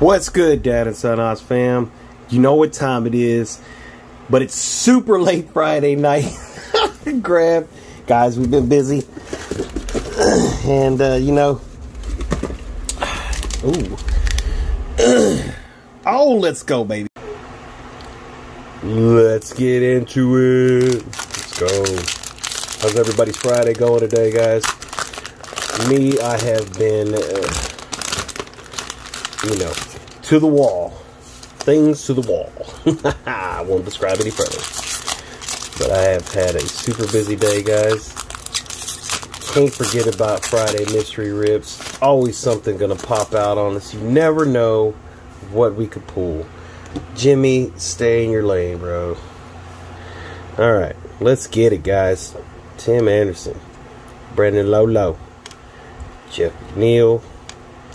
What's good, Dad and Son Oz fam? You know what time it is, but it's super late Friday night. Grab, guys, we've been busy, and uh, you know, ooh, oh, let's go, baby. Let's get into it. Let's go. How's everybody's Friday going today, guys? Me, I have been, uh, you know, to the wall. Things to the wall. I won't describe any further. But I have had a super busy day, guys. Can't forget about Friday mystery rips. Always something gonna pop out on us. You never know what we could pull. Jimmy, stay in your lane, bro. All right, let's get it, guys. Tim Anderson, Brandon Lolo, Jeff Neal.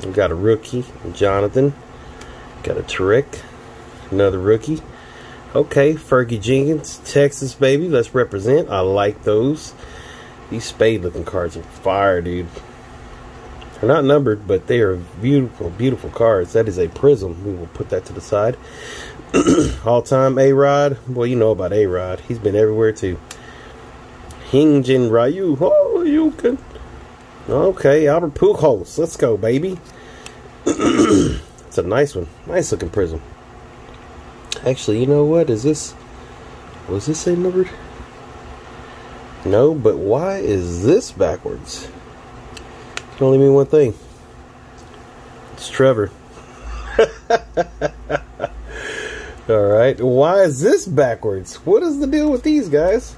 We got a rookie, Jonathan. Got a Trick, another rookie. Okay, Fergie Jenkins, Texas baby. Let's represent. I like those. These spade looking cards are fire, dude. They're not numbered, but they are beautiful, beautiful cards. That is a prism. We will put that to the side. All time A Rod. Well, you know about A Rod. He's been everywhere too. Hyun-Jin Ryu. Oh, you can. Okay, Albert Pujols. Let's go, baby. it's a nice one. Nice looking prism. Actually, you know what? Is this. Was this a numbered? No, but why is this backwards? It only mean one thing. It's Trevor. Alright, why is this backwards? What is the deal with these guys?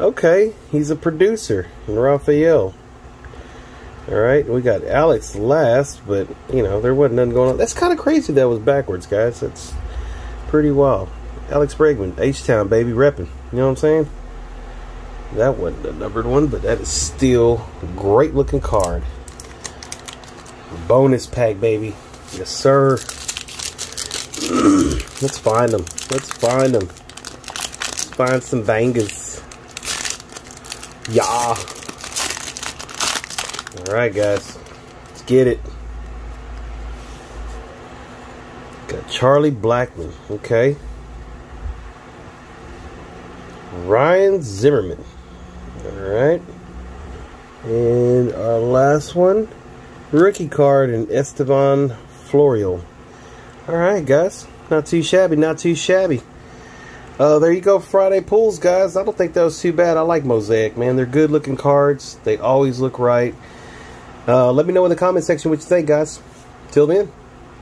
Okay, he's a producer in Raphael. Alright, we got Alex last, but, you know, there wasn't nothing going on. That's kind of crazy that was backwards, guys. That's pretty wild. Alex Bregman, H-Town, baby, repping. You know what I'm saying? That wasn't a numbered one, but that is still a great looking card. Bonus pack, baby. Yes, sir. Let's find them. Let's find them. Let's find some bangers. Yeah. Alright, guys. Let's get it. Got Charlie Blackmon. Okay. Ryan Zimmerman. Alright. And our last one. Rookie card in Estevan Florial. Alright, guys. Not too shabby, not too shabby. Uh, there you go, Friday pulls, guys. I don't think that was too bad. I like Mosaic, man. They're good looking cards. They always look right. Uh, let me know in the comment section what you think, guys. Till then,